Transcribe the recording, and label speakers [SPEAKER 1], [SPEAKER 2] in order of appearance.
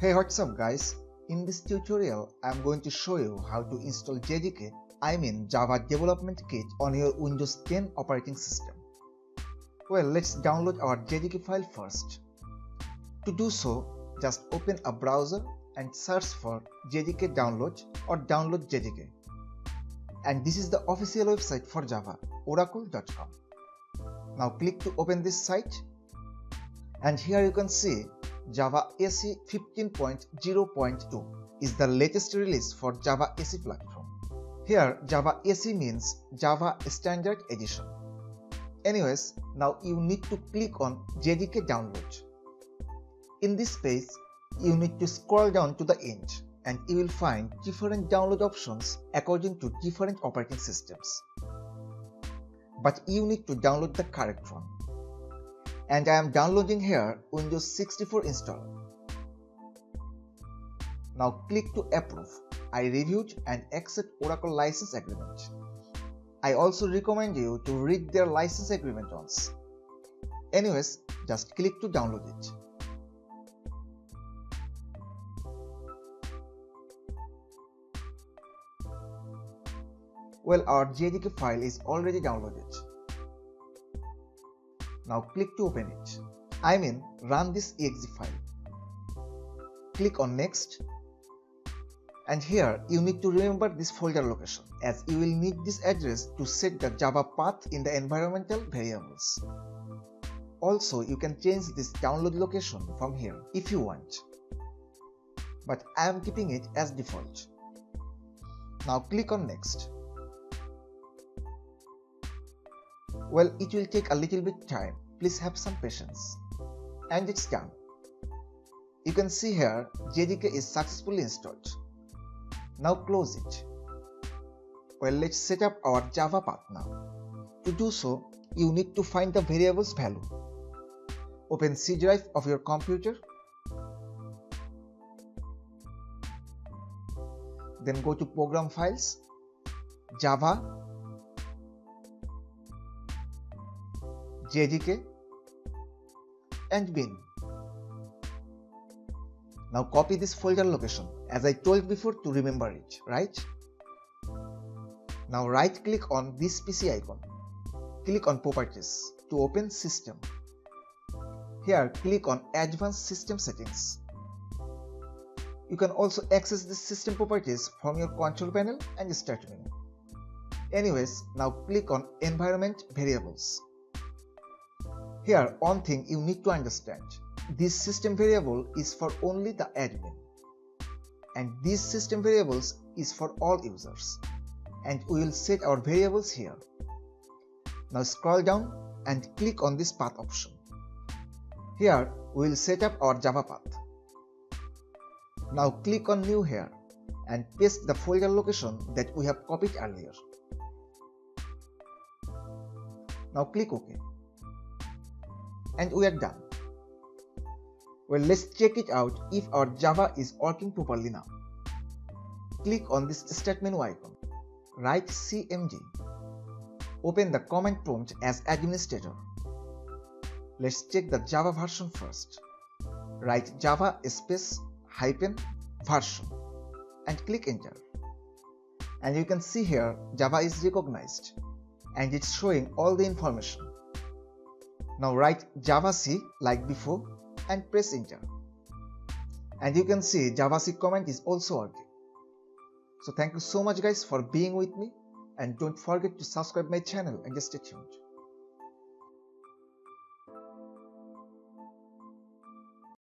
[SPEAKER 1] Hey what's up guys, in this tutorial I am going to show you how to install JDK I mean Java Development Kit on your Windows 10 operating system. Well let's download our JDK file first. To do so, just open a browser and search for JDK download or download JDK. And this is the official website for Java, oracle.com. Now click to open this site and here you can see Java SE 15.0.2 is the latest release for Java SE platform. Here Java SE means Java Standard Edition. Anyways, now you need to click on JDK download. In this page, you need to scroll down to the end and you will find different download options according to different operating systems. But you need to download the correct one and I am downloading here Windows 64 installer. Now click to approve. I reviewed and accept Oracle license agreement. I also recommend you to read their license agreement once. Anyways, just click to download it. Well, our JDK file is already downloaded. Now click to open it. I mean run this exe file. Click on next and here you need to remember this folder location as you will need this address to set the java path in the environmental variables. Also you can change this download location from here if you want. But I am keeping it as default. Now click on next. Well, it will take a little bit time. Please have some patience. And it's done. You can see here JDK is successfully installed. Now close it. Well, let's set up our Java path now. To do so, you need to find the variable's value. Open C drive of your computer. Then go to program files, Java JDK and bin. Now copy this folder location as I told before to remember it, right? Now right click on this PC icon. Click on properties to open system. Here click on advanced system settings. You can also access the system properties from your control panel and start menu. Anyways, now click on environment variables. Here, one thing you need to understand. This system variable is for only the admin. And this system variables is for all users. And we will set our variables here. Now scroll down and click on this path option. Here, we will set up our Java path. Now click on new here and paste the folder location that we have copied earlier. Now click OK and we are done. Well, let's check it out if our Java is working properly now. Click on this start menu icon. Write CMD. Open the command prompt as administrator. Let's check the Java version first. Write Java space hyphen version and click enter. And you can see here Java is recognized and it's showing all the information. Now write javac like before and press enter. And you can see javac command is also working. So thank you so much guys for being with me and don't forget to subscribe my channel and just stay tuned.